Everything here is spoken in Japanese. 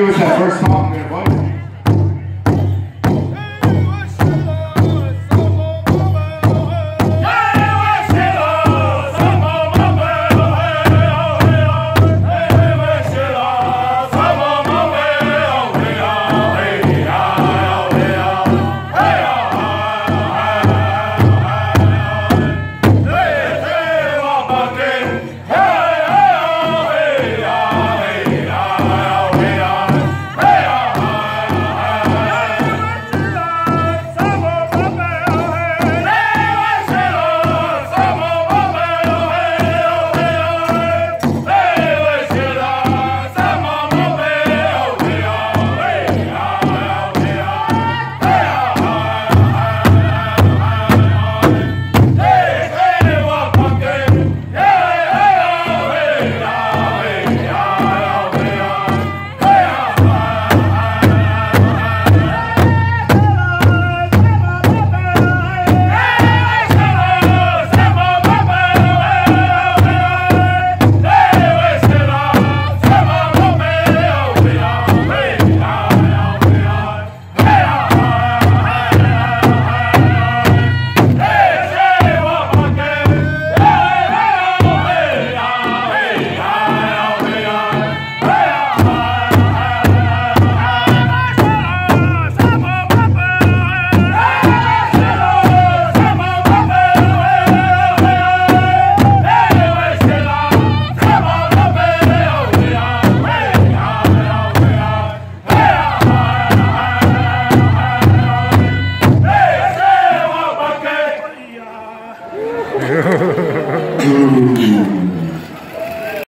Give us that first song there, buddy. うん。